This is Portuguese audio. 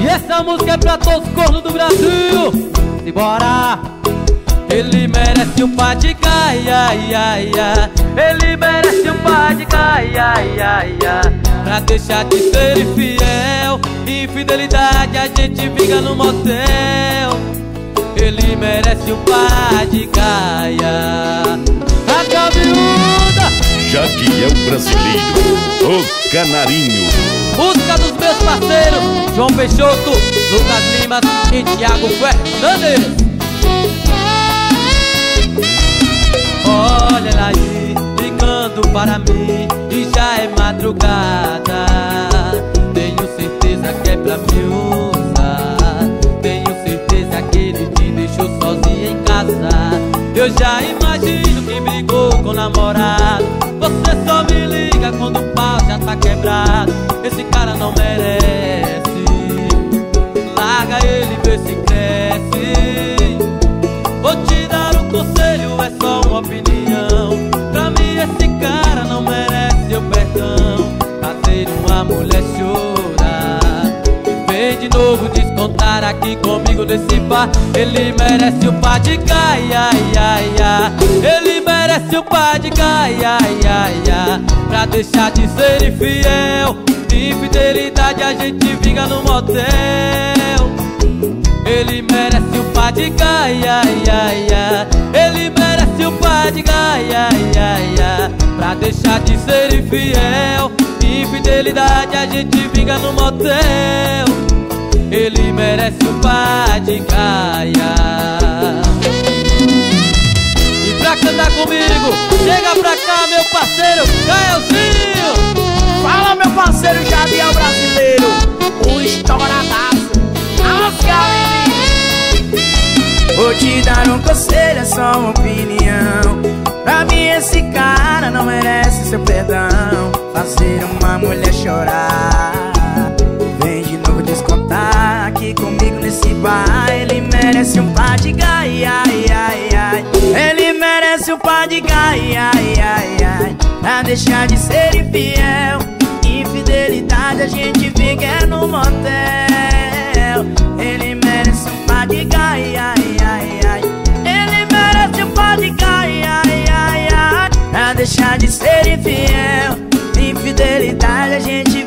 E essa música é pra todos os cornos do Brasil Simbora! Ele merece um pá de gaia, ia, ia. Ele merece um pá de gaia, ia, ia. Pra deixar de ser infiel Infidelidade a gente fica no motel Ele merece um pá de gaia A caviúda canarinho. Música dos meus parceiros João Peixoto, Lucas Lima e Thiago Fernandes. Olha ela aí, ligando para mim E já é madrugada. Tenho certeza que é pra me usar. Tenho certeza que ele te deixou sozinha em casa. Eu já imagino que brigou com o namorado. Você só me liga quando o pau já tá quebrado Esse cara não merece. Larga ele, vê se cresce. Vou te dar um conselho, é só uma opinião. Pra mim esse cara não merece o perdão. Fazer uma mulher chorar Vem de novo descontar aqui comigo nesse bar Ele merece o pá de gaia, ia, ia. Ele merece o pá de gaia, ia, ia. Pra deixar de ser infiel. Infidelidade a gente fica no motel. Ele merece o pá de gaia, ia, ia. Ele merece o pá de gaia, ia, ia. Pra deixar de ser infiel. Infidelidade a gente fica no motel. Ele merece o pá de gaia. E pra cantar comigo, chega pra meu parceiro Gaelzinho. Fala meu parceiro Jadiel brasileiro. O estouradaço. Vou te dar um conselho, é só uma opinião. Pra mim esse cara não merece seu perdão. Fazer uma mulher chorar. Vem de novo descontar aqui comigo nesse bar. Ele merece um par de gaia, ai, ai, ai. Ele merece um par de gaia, ai, ai, ai deixar de ser infiel. Infidelidade a gente fica é no motel. Ele merece um par de gai, ai, ai, ai. Ele merece um par de gai, ai, ai, ai. Pra deixar de ser infiel. Infidelidade a gente